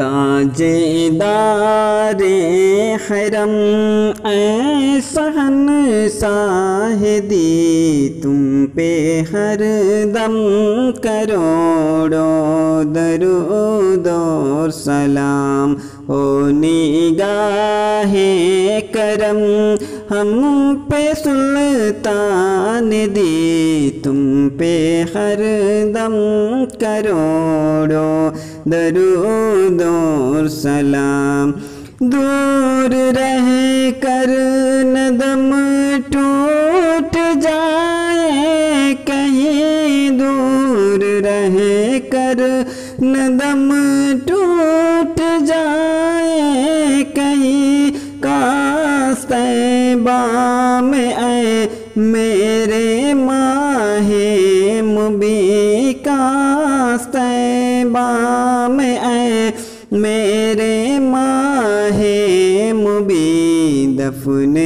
تاج حرم، اے سہن ساہدی، تم پہ ہر دم کروڑو درود اور سلام ہو نگاہ کرم، ہم پہ سلطان دی، تم پہ ہر دم کروڑو درود اور سلام۔ دور رہ کر ندم ٹوٹ جائے۔ کہیں دور رہ کر ندم ٹوٹ جائے۔ کہیں کاس بام اے میرے بام اے میرے ماہ مبی دفن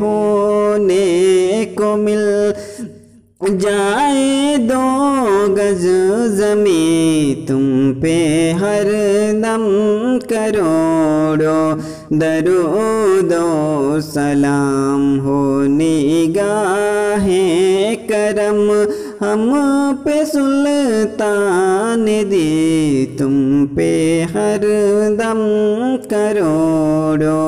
ہونے کو مل جائے دو گز زمین، تم پہ ہر دم کروڑو درود و سلام ہو نگاہ کرم ہم پہ سلطان دی، تم پہ ہر دم کروڑو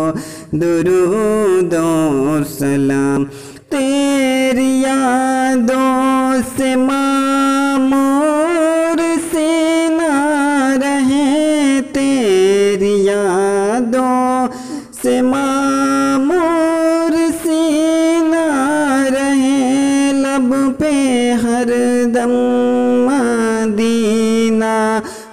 درود و سلام۔ تیری یادوں سے معمور سینا رہے، تیری یادوں سے معمور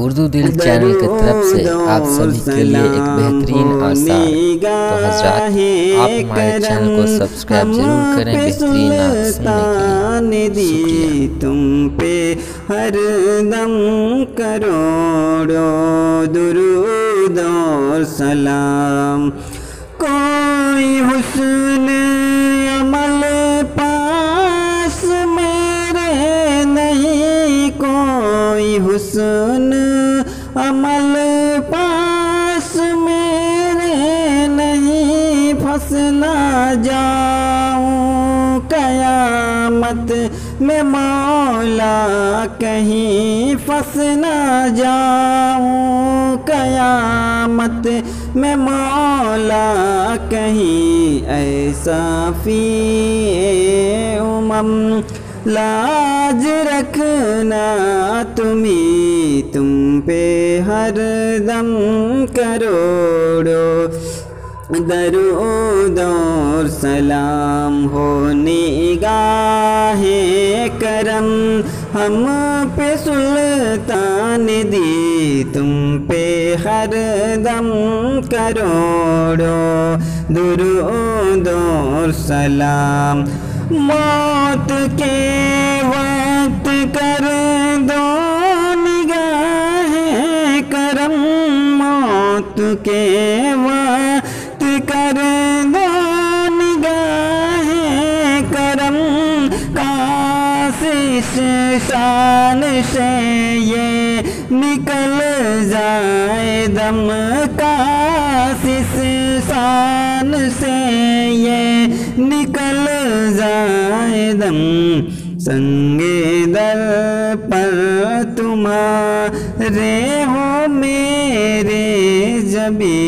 اردو دل چینل کی طرف سے آپ سبھی کے لیے ایک بہترین آثار۔ تو حضرات آپ ہمارے چینل کو سبسکرائب ضرور کریں بہترین آثار سننے کے لیے شکریہ۔ تم پہ ہر دم کروڑو درود اور سلام۔ کوئی حسن نہیں نہ جاؤں، قیامت میں مولا کہیں پھنس نہ جاؤں، قیامت میں مولا کہیں ایسا فی امم لاج رکھنا تمہیں، تم پہ ہر دم کروڑو درود اور سلام ہو نگاہ کرم، ہم پہ سلطان دی، تم پہ ہر دم کروڑو درود اور سلام۔ موت کے وقت کر دو نگاہ کرم، موت کے وقت کر دو نگاہ کرم کاسش شان سے یہ نکل جائے دم کاسش شان سے یہ نکل جائے دم سنگ در پر تمہارے ہو میرے جبی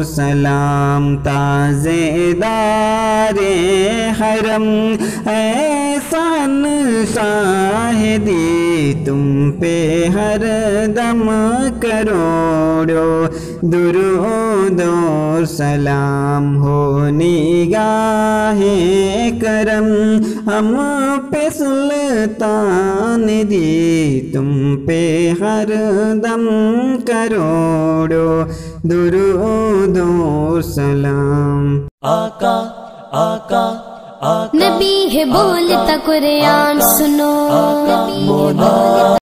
اور سلام، تازے دار حرم ایسا من شاہدی، تم پہ ہر دم کروڑو درود و سلام ہو، نگاہ کرم، ہم پہ سلطان دی، تم پہ ہر دم کروڑو درود و سلام۔ آقا آقا آقا۔ نبی ہے بولتا قرآن سنو۔ مولا۔